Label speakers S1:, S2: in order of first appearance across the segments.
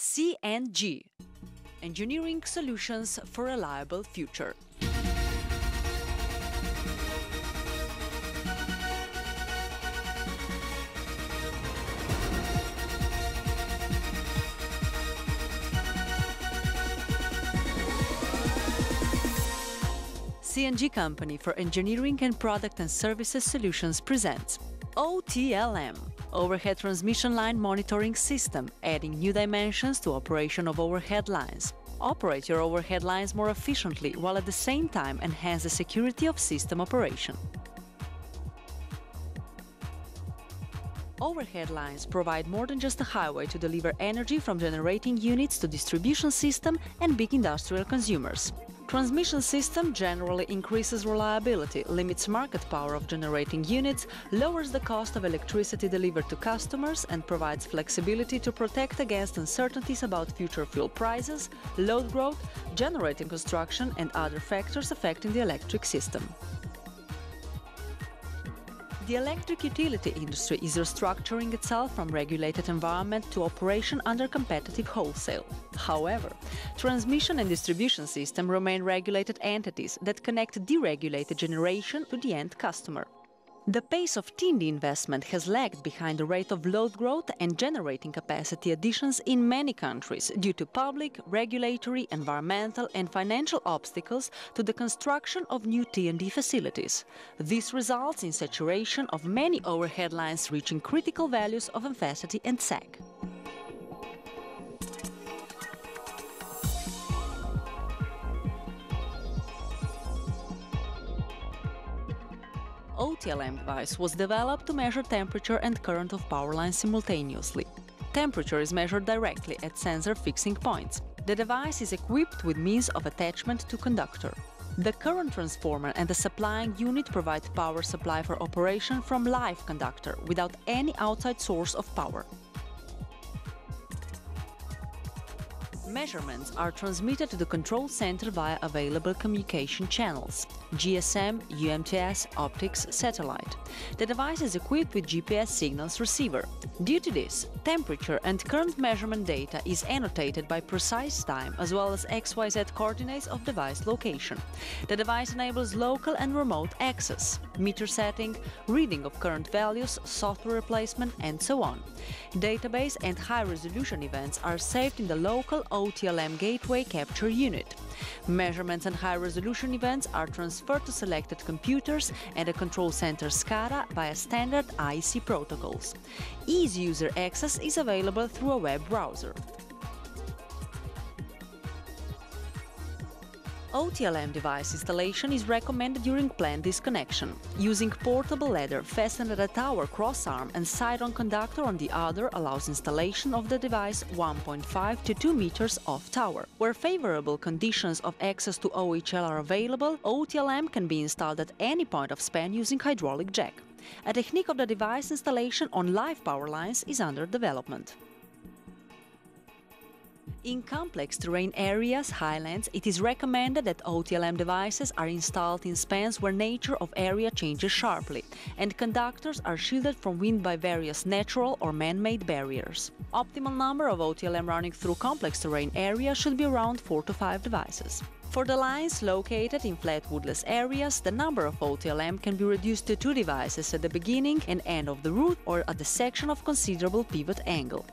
S1: C&G Engineering Solutions for Reliable Future. C&G Company for Engineering and Product and Services Solutions presents OTLM Overhead Transmission Line Monitoring System, adding new dimensions to operation of overhead lines. Operate your overhead lines more efficiently while at the same time enhance the security of system operation. Overhead lines provide more than just a highway to deliver energy from generating units to distribution system and big industrial consumers. Transmission system generally increases reliability, limits market power of generating units, lowers the cost of electricity delivered to customers and provides flexibility to protect against uncertainties about future fuel prices, load growth, generating construction and other factors affecting the electric system. The electric utility industry is restructuring itself from regulated environment to operation under competitive wholesale. However, transmission and distribution system remain regulated entities that connect deregulated generation to the end customer. The pace of T&D investment has lagged behind the rate of load growth and generating capacity additions in many countries due to public, regulatory, environmental and financial obstacles to the construction of new T&D facilities. This results in saturation of many overhead lines reaching critical values of ampacity and sag. OTLM device was developed to measure temperature and current of power lines simultaneously. Temperature is measured directly at sensor fixing points. The device is equipped with means of attachment to conductor. The current transformer and the supplying unit provide power supply for operation from live conductor without any outside source of power. Measurements are transmitted to the control center via available communication channels GSM, UMTS, optics, satellite. The device is equipped with GPS signals receiver. Due to this, temperature and current measurement data is annotated by precise time as well as XYZ coordinates of device location. The device enables local and remote access, meter setting, reading of current values, software replacement, and so on. Database and high-resolution events are saved in the local OTLM gateway capture unit. Measurements and high-resolution events are transferred to selected computers and a control center SCADA via standard IEC protocols. Easy user access is available through a web browser. OTLM device installation is recommended during planned disconnection. Using portable ladder fastened at a tower cross-arm and side-on conductor on the other allows installation of the device 1.5 to 2 meters off tower. Where favorable conditions of access to OHL are available, OTLM can be installed at any point of span using hydraulic jack. A technique of the device installation on live power lines is under development. In complex terrain areas, highlands, it is recommended that OTLM devices are installed in spans where nature of area changes sharply, and conductors are shielded from wind by various natural or man-made barriers. Optimal number of OTLM running through complex terrain areas should be around 4 to 5 devices. For the lines located in flat woodless areas, the number of OTLM can be reduced to two devices at the beginning and end of the route or at the section of considerable pivot angle.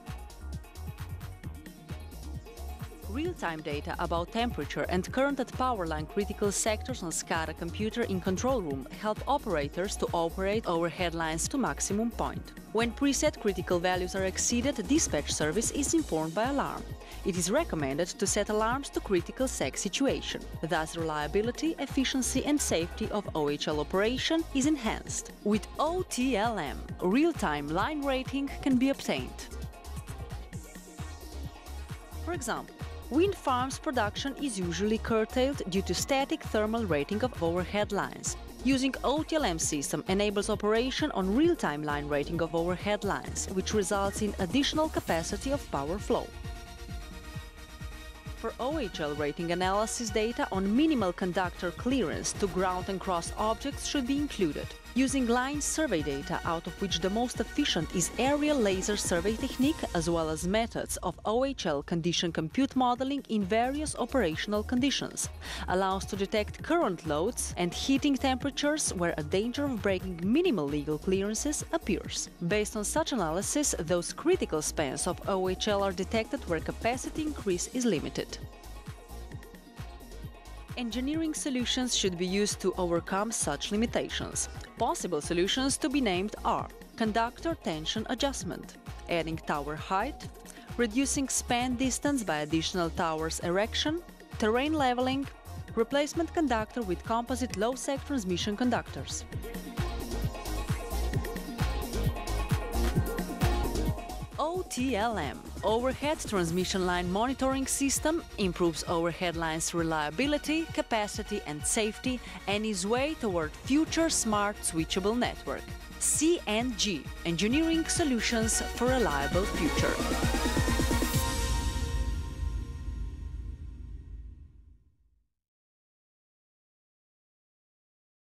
S1: Real-time data about temperature and current at power line critical sectors on SCADA computer in control room help operators to operate overhead lines to maximum point. When preset critical values are exceeded, dispatch service is informed by alarm. It is recommended to set alarms to critical sag situation. Thus, reliability, efficiency and safety of OHL operation is enhanced. With OTLM, real-time line rating can be obtained. For example, Wind farms production is usually curtailed due to static thermal rating of overhead lines. Using OTLM system enables operation on real-time line rating of overhead lines, which results in additional capacity of power flow. For OHL rating analysis data on minimal conductor clearance to ground and cross objects should be included. Using line survey data, out of which the most efficient is aerial laser survey technique, as well as methods of OHL condition compute modeling in various operational conditions, allows to detect current loads and heating temperatures where a danger of breaking minimal legal clearances appears. Based on such analysis, those critical spans of OHL are detected where capacity increase is limited. Engineering solutions should be used to overcome such limitations. Possible solutions to be named are conductor tension adjustment, adding tower height, reducing span distance by additional towers erection, terrain leveling, replacement conductor with composite low-sag transmission conductors. OTLM Overhead Transmission Line Monitoring System improves overhead lines reliability, capacity and safety and is way toward future smart switchable network. C&G Engineering Solutions for Reliable Future.